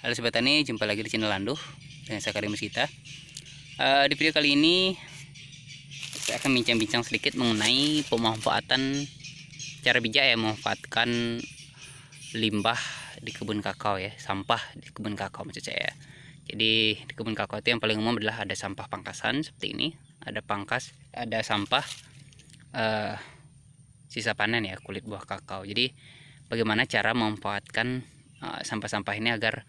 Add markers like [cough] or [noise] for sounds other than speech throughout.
Halo Sobat Tani, jumpa lagi di channel Landuh dengan saya Karim Musita. Uh, di video kali ini saya akan bincang-bincang sedikit mengenai pemanfaatan cara bijak ya memanfaatkan limbah di kebun kakao ya, sampah di kebun kakao maksud saya. Jadi di kebun kakao itu yang paling umum adalah ada sampah pangkasan seperti ini, ada pangkas, ada sampah uh, sisa panen ya kulit buah kakao. Jadi bagaimana cara memanfaatkan uh, sampah-sampah uh, ini agar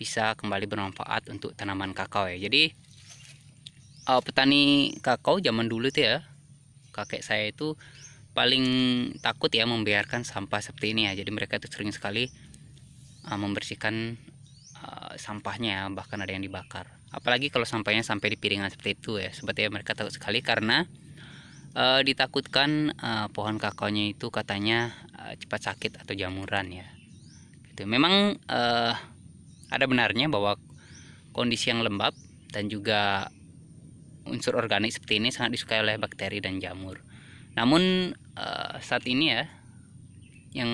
bisa kembali bermanfaat untuk tanaman kakao ya. Jadi uh, petani kakao zaman dulu tuh ya kakek saya itu paling takut ya membiarkan sampah seperti ini ya. Jadi mereka itu sering sekali uh, membersihkan uh, sampahnya ya, bahkan ada yang dibakar. Apalagi kalau sampahnya sampai di piringan seperti itu ya. Sebetulnya mereka takut sekali karena uh, ditakutkan uh, pohon kakaonya itu katanya uh, cepat sakit atau jamuran ya. Gitu. Memang uh, ada benarnya bahwa kondisi yang lembab dan juga unsur organik seperti ini sangat disukai oleh bakteri dan jamur. Namun uh, saat ini ya yang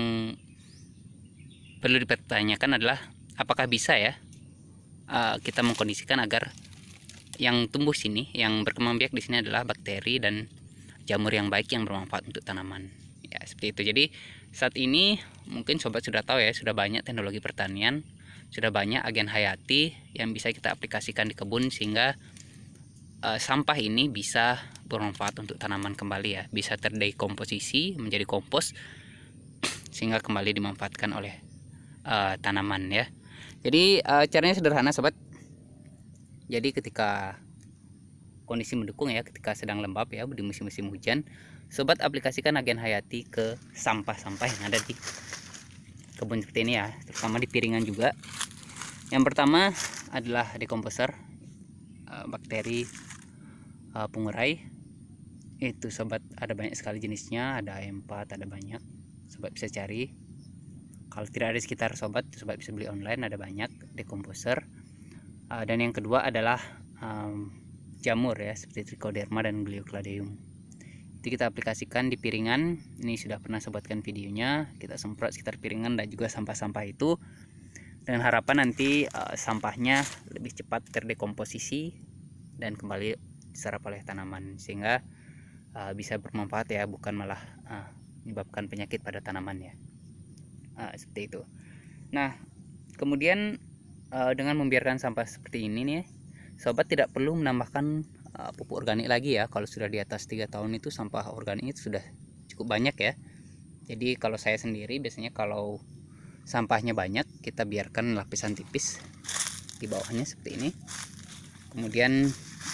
perlu dipertanyakan adalah apakah bisa ya uh, kita mengkondisikan agar yang tumbuh sini, yang berkembang biak di sini adalah bakteri dan jamur yang baik yang bermanfaat untuk tanaman. Ya, seperti itu. Jadi saat ini mungkin sobat sudah tahu ya, sudah banyak teknologi pertanian sudah banyak agen hayati yang bisa kita aplikasikan di kebun sehingga uh, sampah ini bisa bermanfaat untuk tanaman kembali ya. Bisa terdekomposisi menjadi kompos [clears throat] sehingga kembali dimanfaatkan oleh uh, tanaman ya. Jadi uh, caranya sederhana sobat. Jadi ketika kondisi mendukung ya ketika sedang lembab ya di musim-musim hujan sobat aplikasikan agen hayati ke sampah-sampah yang ada di kebun seperti ini ya terutama di piringan juga. Yang pertama adalah dekomposer uh, bakteri uh, pengurai. Itu sobat ada banyak sekali jenisnya ada M4 ada banyak. Sobat bisa cari. Kalau tidak ada sekitar sobat sobat bisa beli online ada banyak dekomposer. Uh, dan yang kedua adalah jamur ya seperti trichoderma dan gliocladium itu kita aplikasikan di piringan. Ini sudah pernah sobatkan videonya. Kita semprot sekitar piringan dan juga sampah-sampah itu. Dengan harapan nanti uh, sampahnya lebih cepat terdekomposisi dan kembali diserap oleh tanaman. Sehingga uh, bisa bermanfaat ya bukan malah uh, menyebabkan penyakit pada tanaman ya uh, seperti itu. Nah kemudian uh, dengan membiarkan sampah seperti ini nih sobat tidak perlu menambahkan uh, pupuk organik lagi ya. Kalau sudah di atas tiga tahun itu sampah organik itu sudah cukup banyak ya. Jadi kalau saya sendiri biasanya kalau sampahnya banyak kita biarkan lapisan tipis di bawahnya seperti ini. Kemudian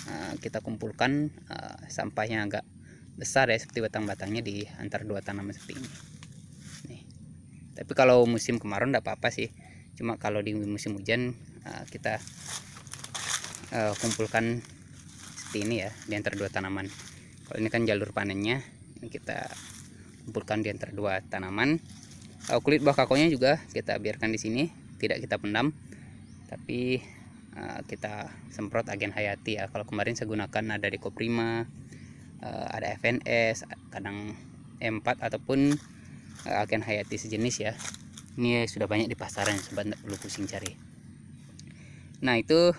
uh, kita kumpulkan uh, sampahnya agak besar ya seperti batang-batangnya di antar dua tanaman seperti ini. Nih. Tapi kalau musim kemarau tidak apa-apa sih. Cuma kalau di musim hujan kita kumpulkan seperti ini ya di antara dua tanaman. Kalau ini kan jalur panennya ini kita kumpulkan di antara dua tanaman. Uh, kulit buah kakonya juga kita biarkan di sini tidak kita pendam tapi uh, kita semprot agen hayati ya. Kalau kemarin saya gunakan ada dekoprima uh, ada FNS kadang M4 ataupun uh, agen hayati sejenis ya. Ini sudah banyak di pasaran sobat tidak perlu pusing cari. Nah itu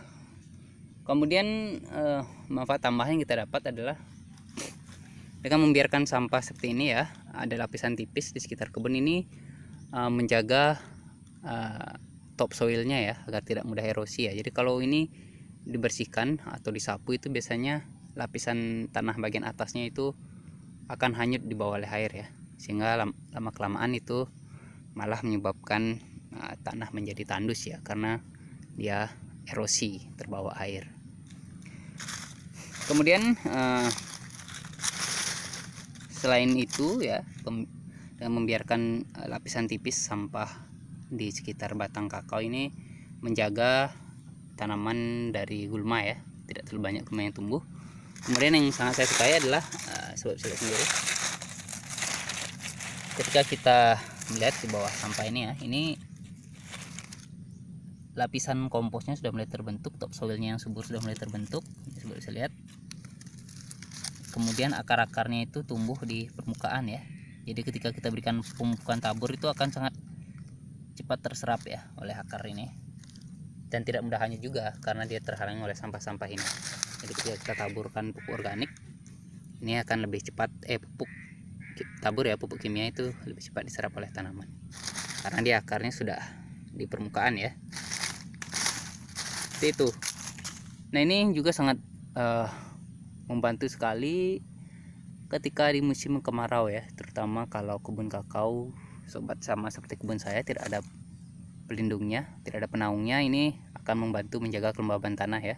kemudian uh, manfaat tambahan yang kita dapat adalah dengan membiarkan sampah seperti ini ya ada lapisan tipis di sekitar kebun ini uh, menjaga uh, topsoilnya ya agar tidak mudah erosi ya. Jadi kalau ini dibersihkan atau disapu itu biasanya lapisan tanah bagian atasnya itu akan hanyut di bawah oleh air ya. Sehingga lama kelamaan itu malah menyebabkan uh, tanah menjadi tandus ya karena dia erosi terbawa air. Kemudian uh, selain itu ya dengan membiarkan uh, lapisan tipis sampah di sekitar batang kakao ini menjaga tanaman dari gulma ya tidak terlalu banyak gulma yang tumbuh. Kemudian yang sangat saya sukai adalah uh, sobat sobat sendiri. Ketika kita melihat di bawah sampah ini ya ini lapisan komposnya sudah mulai terbentuk topsoilnya yang subur sudah mulai terbentuk sudah bisa lihat. Kemudian akar-akarnya itu tumbuh di permukaan ya. Jadi ketika kita berikan pemupukan tabur itu akan sangat cepat terserap ya oleh akar ini. Dan tidak mudah hanyut juga karena dia terhalang oleh sampah-sampah ini. Jadi ketika kita taburkan pupuk organik ini akan lebih cepat eh pupuk tabur ya pupuk kimia itu lebih cepat diserap oleh tanaman. Karena dia akarnya sudah di permukaan ya seperti itu. Nah ini juga sangat uh, membantu sekali ketika di musim kemarau ya terutama kalau kebun kakao sobat sama seperti kebun saya tidak ada pelindungnya tidak ada penaungnya ini akan membantu menjaga kelembaban tanah ya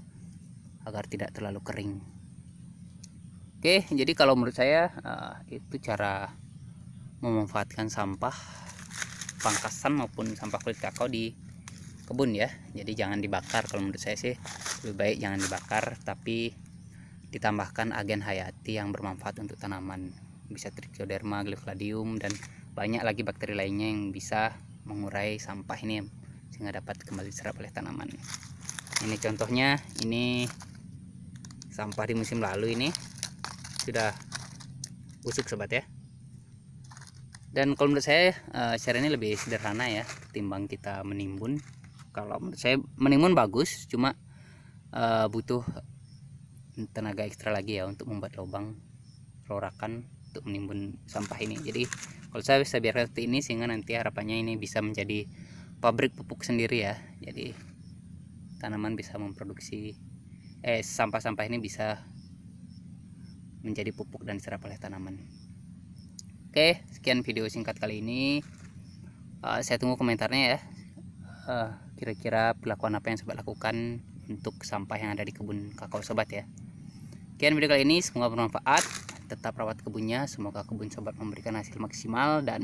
agar tidak terlalu kering. Oke jadi kalau menurut saya uh, itu cara memanfaatkan sampah pangkasan maupun sampah kulit kakao di kebun ya. Jadi jangan dibakar. Kalau menurut saya sih lebih baik jangan dibakar tapi ditambahkan agen hayati yang bermanfaat untuk tanaman. Bisa trichoderma, glyphadium dan banyak lagi bakteri lainnya yang bisa mengurai sampah ini sehingga dapat kembali diserap oleh tanaman. Ini contohnya ini sampah di musim lalu ini sudah busuk sobat ya. Dan kalau menurut saya eh, cara ini lebih sederhana ya ketimbang kita menimbun kalau saya menimbun bagus cuma uh, butuh tenaga ekstra lagi ya untuk membuat lubang rorakan untuk menimbun sampah ini. Jadi kalau saya bisa biarkan seperti ini sehingga nanti harapannya ini bisa menjadi pabrik pupuk sendiri ya. Jadi tanaman bisa memproduksi eh sampah-sampah ini bisa menjadi pupuk dan diserap oleh tanaman. Oke sekian video singkat kali ini. Uh, saya tunggu komentarnya ya. Eh, kira-kira perlakuan apa yang sobat lakukan untuk sampah yang ada di kebun kakao sobat ya. Sekian video kali ini semoga bermanfaat. Tetap rawat kebunnya semoga kebun sobat memberikan hasil maksimal dan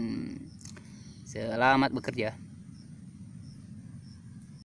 selamat bekerja